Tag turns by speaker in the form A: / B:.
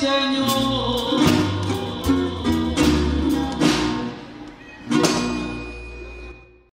A: Señor.